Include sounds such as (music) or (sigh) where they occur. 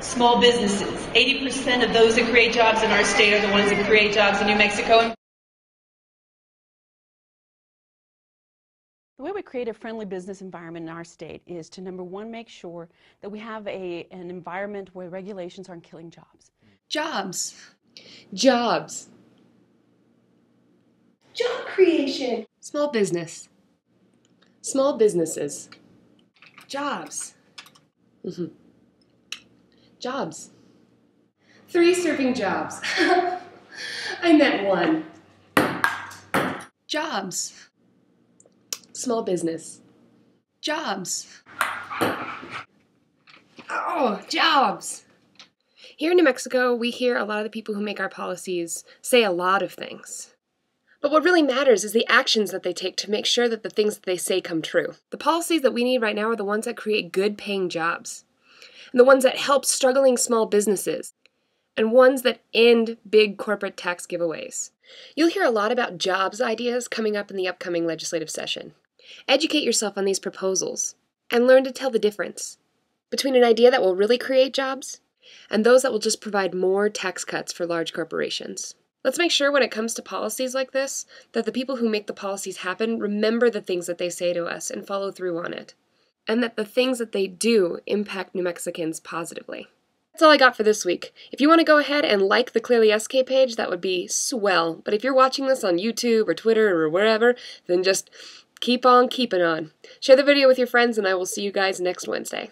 Small businesses. 80% of those that create jobs in our state are the ones that create jobs in New Mexico. The way we create a friendly business environment in our state is to number one, make sure that we have a, an environment where regulations aren't killing jobs. Jobs. Jobs. Job creation. Small business. Small businesses. Jobs. Mm-hmm. Jobs. Three serving jobs. (laughs) I meant one. Jobs. Small business. Jobs. Oh, jobs. Here in New Mexico, we hear a lot of the people who make our policies say a lot of things. But what really matters is the actions that they take to make sure that the things that they say come true. The policies that we need right now are the ones that create good paying jobs, and the ones that help struggling small businesses, and ones that end big corporate tax giveaways. You'll hear a lot about jobs ideas coming up in the upcoming legislative session. Educate yourself on these proposals and learn to tell the difference between an idea that will really create jobs and those that will just provide more tax cuts for large corporations. Let's make sure when it comes to policies like this that the people who make the policies happen remember the things that they say to us and follow through on it, and that the things that they do impact New Mexicans positively. That's all I got for this week. If you want to go ahead and like the Clearly SK page, that would be swell. But if you're watching this on YouTube or Twitter or wherever, then just keep on keeping on. Share the video with your friends, and I will see you guys next Wednesday.